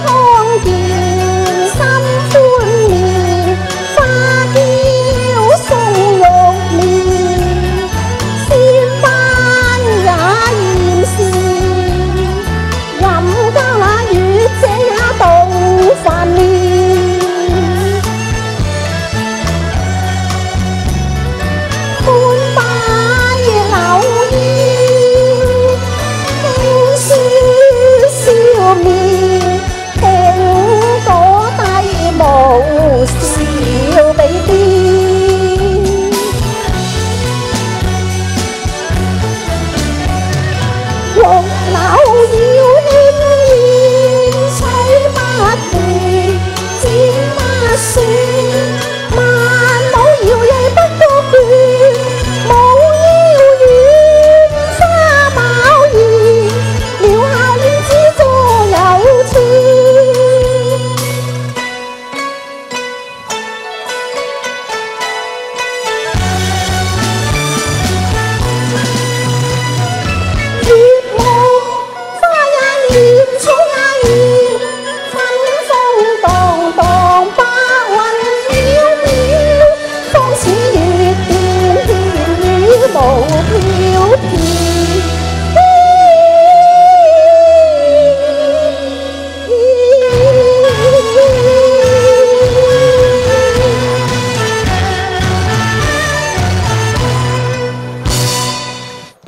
hôn chiều 狂闹腰。